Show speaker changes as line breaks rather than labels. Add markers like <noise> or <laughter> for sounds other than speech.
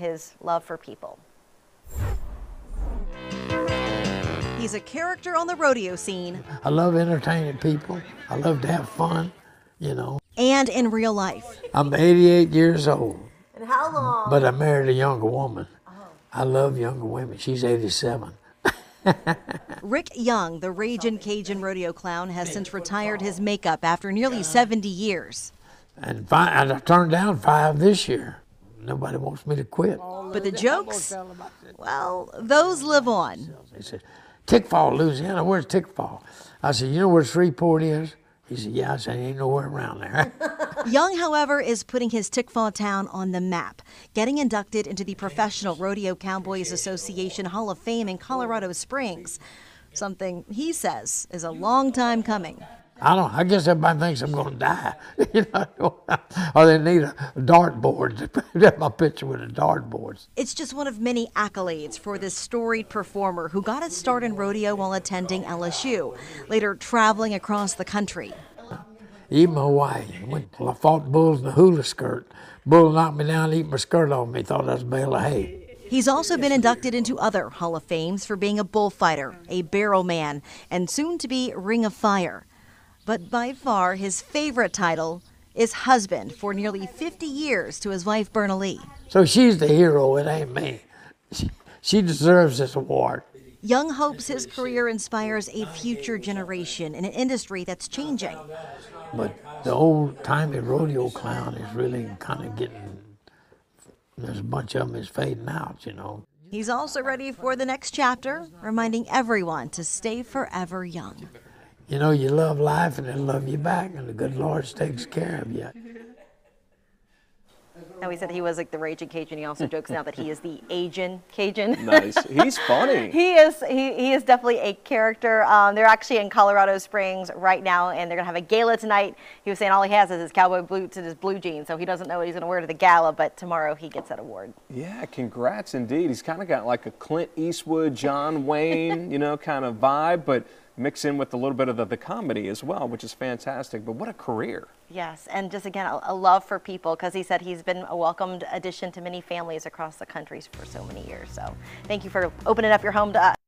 his love for people.
He's a character on the rodeo scene
I love entertaining people. I love to have fun, you know.
and in real life.
I'm 88 years old,
And how long?
but I married a younger woman. Oh. I love younger women. She's 87. <laughs>
Rick Young, the Ragin' Cajun rodeo clown, has since retired his makeup after nearly 70 years.
And, fi- and I've turned down five this year. Nobody wants me to quit.
But the jokes, well, those live on.
He said, Tickfaw, Louisiana, where's Tickfaw? I said, you know where Shreveport is? He said, yeah. I said, ain't nowhere around there. <laughs>
Young, however, is putting his Tickfaw town on the map, getting inducted into the Professional Rodeo Cowboys Association Hall of Fame in Colorado Springs. Something he says is a long time coming.
I don't. I guess everybody thinks I'm going to die. <laughs> you know, or they need a dartboard to put my picture with a dartboard.
It's just one of many accolades for this storied performer who got his start in rodeo while attending LSU, later traveling across the country.
Even Hawaii. When I fought bulls in a hula skirt, bull knocked me down, and eat my skirt off me. Thought I was a bale of hay.
He's also been inducted into other Hall of Fames for being a bullfighter, a barrel man, and soon to be Ring of Fire. But by far his favorite title is husband for nearly 50 years to his wife Berna Lee.
So she's the hero. It ain't me. She, she deserves this award.
Young hopes his career inspires a future generation in an industry that's changing.
But the old timey rodeo clown is really kind of getting. There's a bunch of them is fading out, you know.
He's also ready for the next chapter, reminding everyone to stay forever young.
You know, you love life and they'll love you back, and the good Lord takes care of you.
Now he said he was like the raging Cajun. He also jokes now that he is the Asian Cajun.
Nice. He's funny. <laughs>
He is he, he is definitely a character. Um, they're actually in Colorado Springs right now, and they're gonna have a gala tonight. He was saying all he has is his cowboy boots and his blue jeans, so he doesn't know what he's gonna wear to the gala. But tomorrow he gets that award.
Yeah, congrats indeed. He's kind of got like a Clint Eastwood, John Wayne, you know, kind of vibe, but mix in with a little bit of the, the comedy as well, which is fantastic. But what a career.
Yes, and just again a, a love for people because he said he's been a welcomed addition to many families across the country for so many years. So thank you for opening up your home to us.